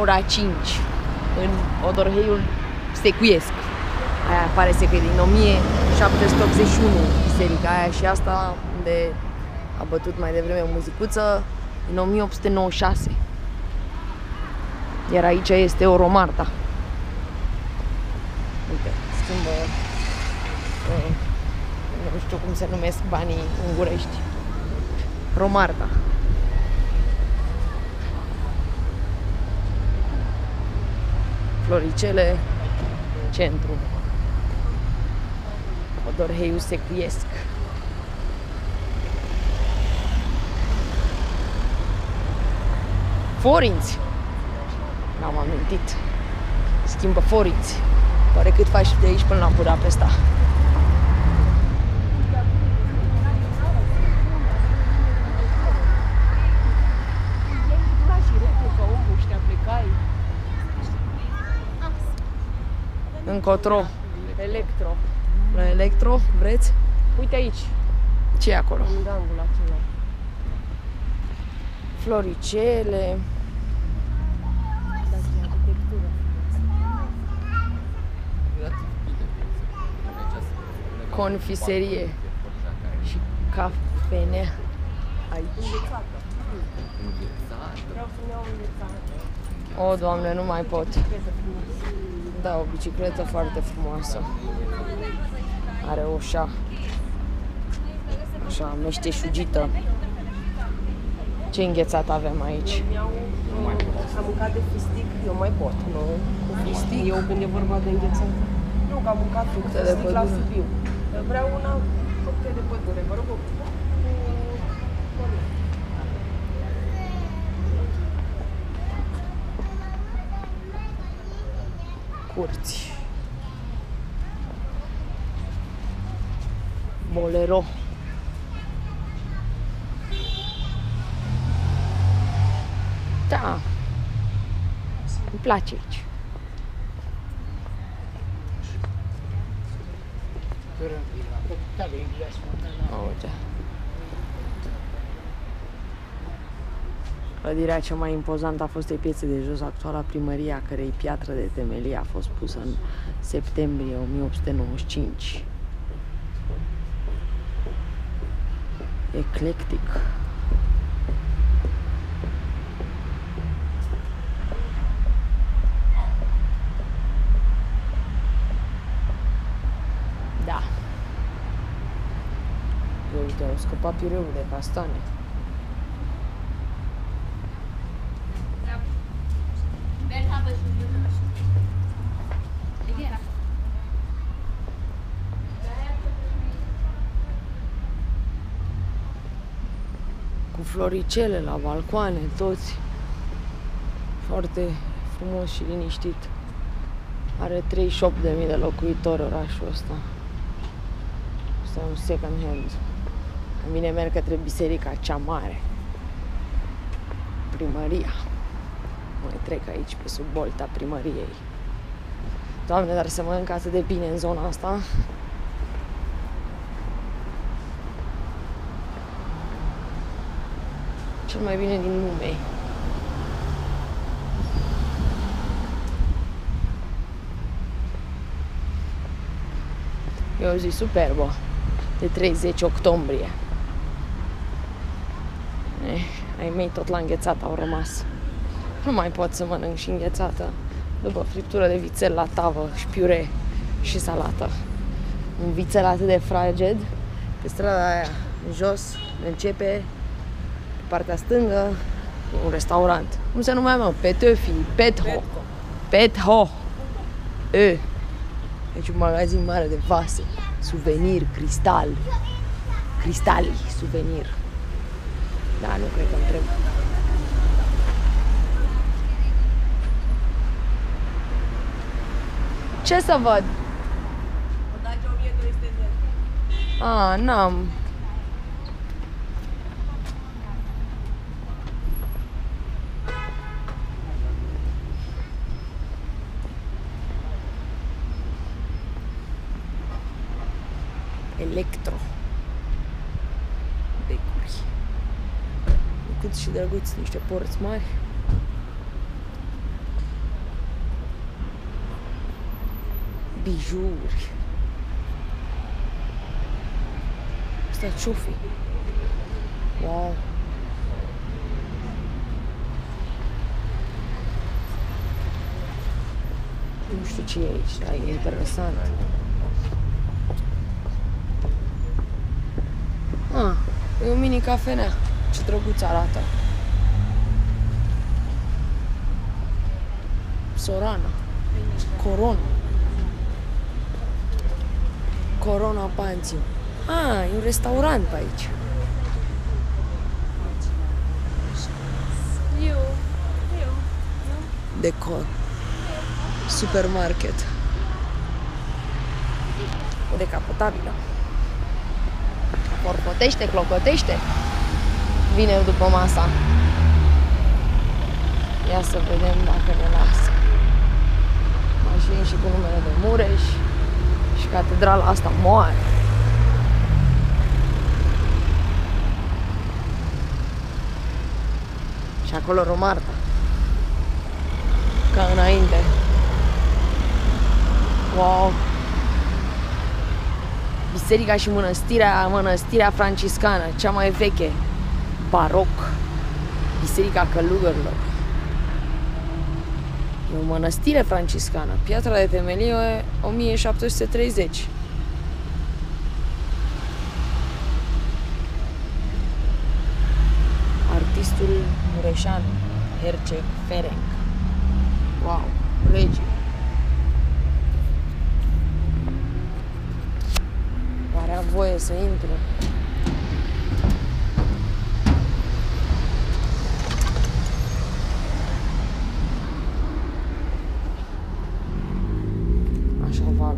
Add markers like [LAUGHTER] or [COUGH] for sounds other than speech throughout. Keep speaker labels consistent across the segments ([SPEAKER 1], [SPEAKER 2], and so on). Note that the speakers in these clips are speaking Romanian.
[SPEAKER 1] ora 5 în Odorheiul Secuiesc. Aia pare să că e din 1781 biserica aia și asta unde a bătut mai devreme o muzicuță în 1896. Iar aici este o romarta. Uite, schimbă uh, nu știu cum se numesc banii ungurești. Romarta. Floricele, centru. Odorheiu Secuiesc. Forinți. N-am amintit. Schimbă forinți. Pare cât faci de aici până la Budapesta. Încotro. Electro. La Electro, vreți? Uite aici. ce e acolo?
[SPEAKER 2] În gangul acela.
[SPEAKER 1] Floricele.
[SPEAKER 2] Da, și arhitectură.
[SPEAKER 1] Confiserie și cafenea aici.
[SPEAKER 2] Vreau să-mi iau înghețată.
[SPEAKER 1] O, Doamne, nu mai pot.
[SPEAKER 2] Bicicletă frumoasă.
[SPEAKER 1] Da, o bicicletă foarte frumoasă. Are o șa. Așa, meșteșugită. Ce înghețat avem aici?
[SPEAKER 2] Îmi iau, am mâncat de fistic, eu mai pot, nu? Cu fistic. Eu când e vorba de înghețată. Nu, că am mâncat cu
[SPEAKER 1] Fructe de
[SPEAKER 2] fistic la
[SPEAKER 1] pădure.
[SPEAKER 2] Sibiu. Vreau una fructe de pădure, vă rog, cu
[SPEAKER 1] Curți. Bolero. Da. Îmi place aici. Uite. Clădirea cea mai impozantă a fostei piețe de jos, actuala primărie, a cărei piatră de temelie a fost pusă în septembrie 1895. Eclectic. Da. Eu uite, au scăpat pireul de castane. cu floricele la balcoane, toți. Foarte frumos și liniștit. Are 38.000 de locuitori orașul ăsta. Asta e un second hand. În mine merg către biserica cea mare. Primăria. Mai trec aici pe sub bolta primăriei. Doamne, dar se mănâncă atât de bine în zona asta. Cel mai bine din lume. E o zi superbă de 30 octombrie. Eh, ai mei tot la înghețat au rămas. Nu mai pot să mănânc și înghețată după friptură de vițel la tavă și piure și salată. Un vițel atât de fraged, pe strada aia jos începe pe partea stângă e un restaurant. Cum se numea, mă? Petöfi, Petho. Petho. E. Deci un magazin mare de vase, suvenir, cristal. Cristali, suvenir. Da, nu cred că îmi trebuie. Ce să văd? A, n-am. Electro. Becuri. Micuți și drăguți, niște porți mari. Bijouri asta ciufi wow. Nu știu ce e aici, dar e interesant. Ah, e o mini cafenea. Ce drăguț arată. Sorana. Corona. Corona Panțiu. Ah, e un restaurant pe aici.
[SPEAKER 2] Eu. Eu.
[SPEAKER 1] Decor. Supermarket. O decapotabilă. Porpotește, clocotește. Vine după masa. Ia să vedem dacă ne lasă. Mașini și cu numele de Mureș. Și catedrala asta moare. Și acolo Romarta. Ca înainte. Wow! Biserica și mănăstirea, mănăstirea franciscană, cea mai veche, baroc, Biserica Călugărilor. E o mănăstire franciscană, piatra de temelie 1730. Artistul mureșan, Herceg Ferenc. Wow, rege. Oare am voie să intru? Așa vag.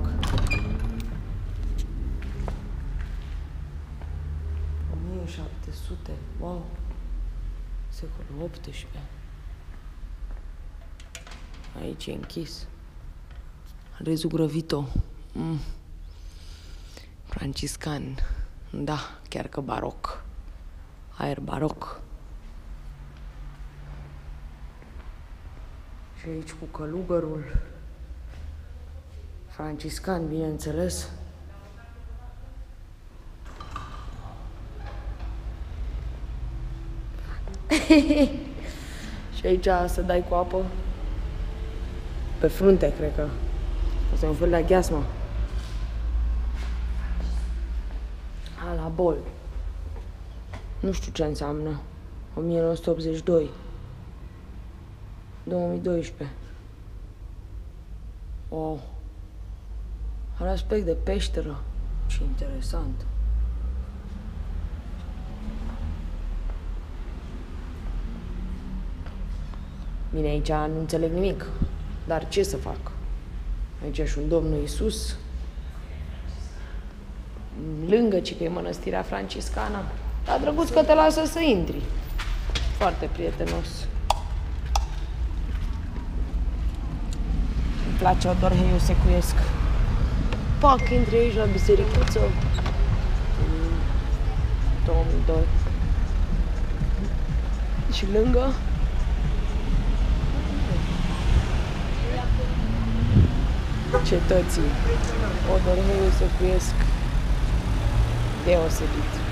[SPEAKER 1] 1700, wow, secolul 18. Aici e închis. Rezugrăvito. Mm. Franciscan. Da, chiar că baroc. Aer baroc. Și aici cu călugărul. Franciscan, bineînțeles. [LAUGHS] Și aici să dai cu apă pe frunte, cred că. Asta e un fel de aghiasmă. A, la bol. Nu știu ce înseamnă. 1982. 2012. Wow. Are aspect de peșteră. Ce interesant. Bine, aici nu înțeleg nimic. Dar ce să fac? Aici e și un Domnul Iisus. Lângă ce că e mănăstirea franciscană. Dar drăguț că te lasă să intri. Foarte prietenos. Îmi place odor heiu secuiesc. Pac, intri aici la bisericuță. Mm, 2002. Și lângă cetății. Odorheiul secuiesc deosebit.